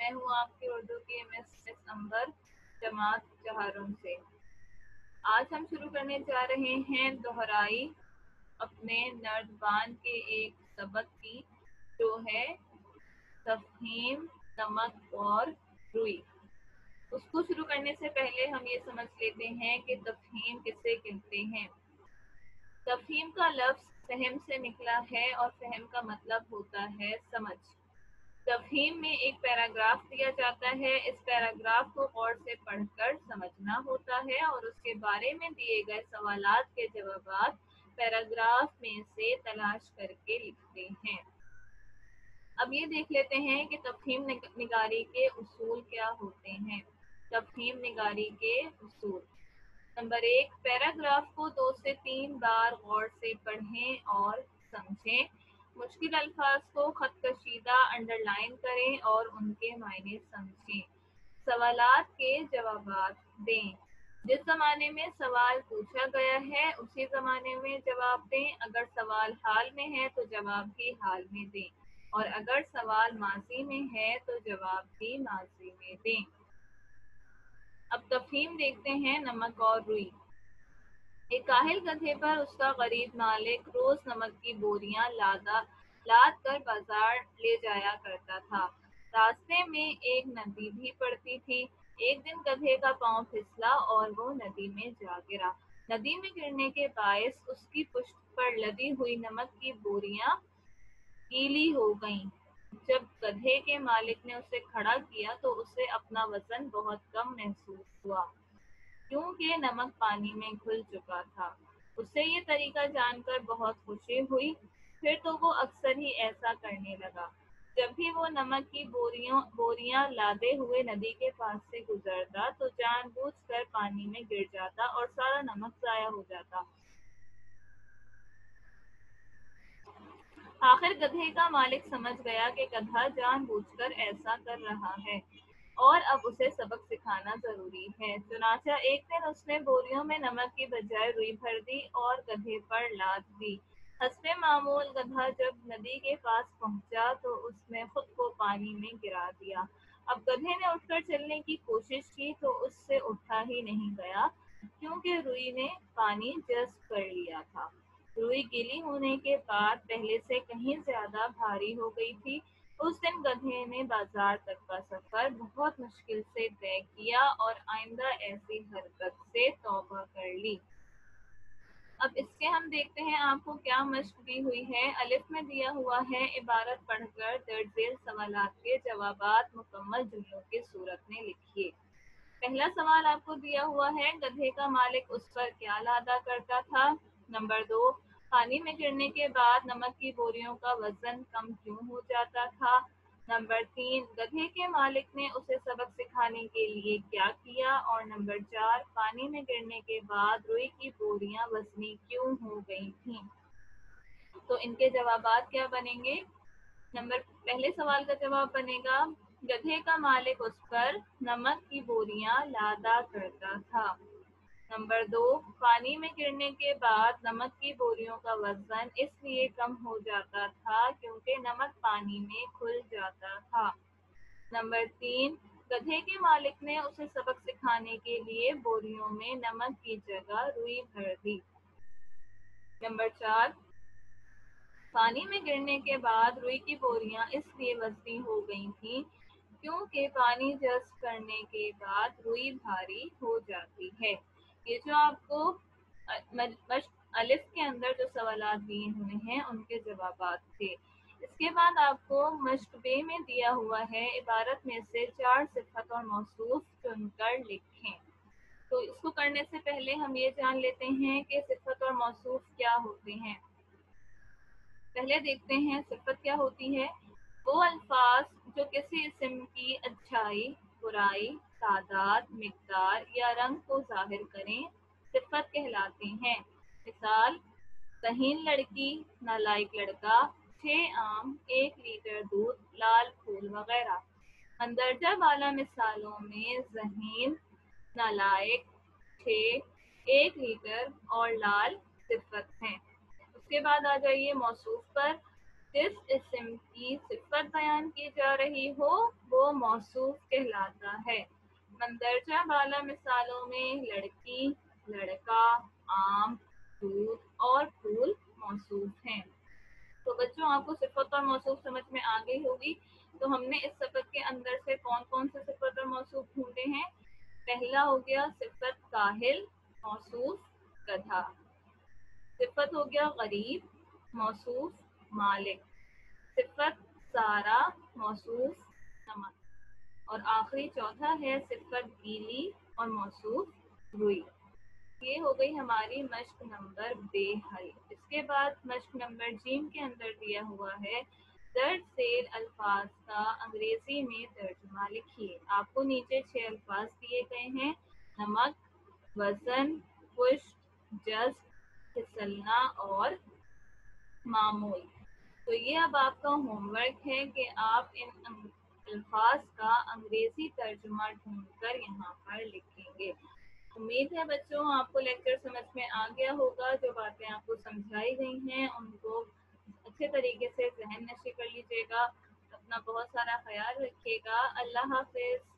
मैं हूँ आपकी उर्दू अंबर जमात से। आज हम शुरू करने जा रहे हैं दोहराई अपने नर्दबान के एक सबक की, जो है तफहीम, नमक और रुई। उसको शुरू करने से पहले हम ये समझ लेते हैं कि तफहीम किसे कहते हैं। तफहीम का लफ्ज फहम से निकला है और फहम का मतलब होता है समझ। तफहीम में एक पैराग्राफ दिया जाता है। इस पैराग्राफ को गौर से पढ़कर समझना होता है और उसके बारे में दिए गए सवाल के जवाब पैराग्राफ में से तलाश करके लिखते हैं। अब ये देख लेते हैं कि तफहीम निगारी के उसूल क्या होते हैं। तफहीम निगारी के उसूल। नंबर एक, पैराग्राफ को दो से तीन बार गौर से पढ़ें और समझें। मुश्किल अल्फाज को खत कशीदा अंडरलाइन करें और उनके मायने समझें। सवालात के जवाब दें। जिस जमाने में सवाल पूछा गया है, उसी जमाने में जवाब दें। अगर सवाल हाल में है तो जवाब भी हाल में दें। और अगर सवाल माजी में है तो जवाब भी माजी में दें। अब तफहीम देखते हैं नमक और रुई। एक काहिल गधे पर उसका गरीब मालिक रोज नमक की बोरियाँ लादा, लाद कर बाज़ार ले जाया करता था। रास्ते में एक नदी भी पड़ती थी। एक दिन गधे का पाँव फिसला और वो नदी में जा गिरा। नदी में गिरने के बायस उसकी पुष्ट पर लदी हुई नमक की बोरियाँ गीली हो गईं। जब गधे के मालिक ने उसे खड़ा किया तो उसे अपना वज़न बहुत कम महसूस हुआ, क्योंकि नमक पानी में घुल चुका था। उसे ये तरीका जानकर बहुत खुशी हुई। फिर तो वो अक्सर ही ऐसा करने लगा। जब भी वो नमक की बोरियों, बोरियाँ लादे हुए नदी के पास से गुजरता तो जानबूझकर पानी में गिर जाता और सारा नमक जाया हो जाता। आखिर गधे का मालिक समझ गया कि गधा जानबूझकर ऐसा कर रहा है और अब उसे सबक सिखाना ज़रूरी है। चुनाचा एक दिन उसने बोरियों में नमक की बजाय रुई भर दी और गधे पर लाद दी। हँसते मामूल गधा जब नदी के पास पहुँचा तो उसने खुद को पानी में गिरा दिया। अब गधे ने उठकर चलने की कोशिश की तो उससे उठा ही नहीं गया, क्योंकि रुई ने पानी जज्ब कर लिया था। रुई गीली होने के बाद पहले से कहीं ज़्यादा भारी हो गई थी। उस दिन गधे ने बाज़ार तक का सफ़र बहुत मुश्किल से तय किया और आइंदा ऐसी हरकत से तौबा कर ली। अब इसके हम देखते हैं आपको क्या मश्क दी हुई है। अलिफ में दिया हुआ है, इबारत पढ़कर दर्जेल सवाल के जवाब मुकम्मल जुमलों की सूरत में लिखिए। पहला सवाल आपको दिया हुआ है, गधे का मालिक उस पर क्या लादा करता था? नंबर दो पानी में गिरने के बाद नमक की बोरियों का वज़न कम क्यों हो जाता था? नंबर तीन, गधे के मालिक ने उसे सबक सिखाने के लिए क्या किया? और नंबर चार, पानी में गिरने के बाद रुई की बोरियाँ वजनी क्यों हो गई थी? तो इनके जवाब क्या बनेंगे? नंबर पहले सवाल का जवाब बनेगा, गधे का मालिक उस पर नमक की बोरियाँ लादा करता था। नंबर दो, पानी में गिरने के बाद नमक की बोरियों का वज़न इसलिए कम हो जाता था क्योंकि नमक पानी में खुल जाता था। नंबर तीन, गधे के मालिक ने उसे सबक सिखाने के लिए बोरियों में नमक की जगह रुई भर दी। नंबर चार, पानी में गिरने के बाद रुई की बोरियाँ इसलिए वजनी हो गई थी क्योंकि पानी जस्ट करने के बाद रुई भारी हो जाती है। ये जो आपको अलिफ के अंदर जो सवाल दिए हुए हैं, उनके जवाब थे। इसके बाद आपको मशबे में दिया हुआ है, इबारत में से चार सिफत और मौसूफ चुनकर लिखें। तो इसको करने से पहले हम ये जान लेते हैं कि सिफत और मौसूफ क्या होते हैं। पहले देखते हैं सिफत क्या होती है। वो अल्फाज जो किसी इसम की अच्छाई, बुराई तादाद, मकदार या रंग को ज़ाहिर करें, सिफत कहलाते हैं। मिसाल सहीन लड़की, नालायक लड़का, छह आम, एक लीटर दूध, लाल फूल वगैरह। मंदरजा वाला मिसालों में जहीन, नालायक छः एक लीटर और लाल सिफत हैं। उसके बाद आ जाइए मौसूफ पर। जिस इसम की सिफत बयान की जा रही हो, वो मौसूफ कहलाता है। मंदरजा वाला मिसालों में लड़की, लड़का, आम, दूध और फूल मौसूफ हैं। तो बच्चों, आपको सिफत और मौसूफ समझ में आ गई होगी। तो हमने इस सबक के अंदर से कौन कौन से सिफत और मौसूफ ढूंढे हैं? पहला हो गया सिफत काहिल मौसूफ गधा। सिफत हो गया गरीब मौसूफ मालिक। सिफत सारा मौसूफ नमक। और आखिरी चौथा है सिफत गीली और मौसूफ रुई। ये हो गई हमारी मश्क नंबर बेहल इसके बाद मश्क नंबर जीम के अंदर दिया हुआ है, दर्द सेल अल्फाज का अंग्रेज़ी में तर्जमा लिखिए। आपको नीचे छह अल्फाज दिए गए हैं, नमक, वज़न पुष्ट जज फिसलना और मामूल। तो ये अब आपका होमवर्क है कि आप इन अल्फाज का अंग्रेज़ी तर्जुमा ढूंढकर यहाँ पर लिखेंगे। उम्मीद है बच्चों, आपको लेक्चर समझ में आ गया होगा। जो बातें आपको समझाई गई हैं, उनको अच्छे तरीके से जहन नशी कर लीजिएगा। अपना बहुत सारा ख्याल रखिएगा। अल्लाह हाफिज़।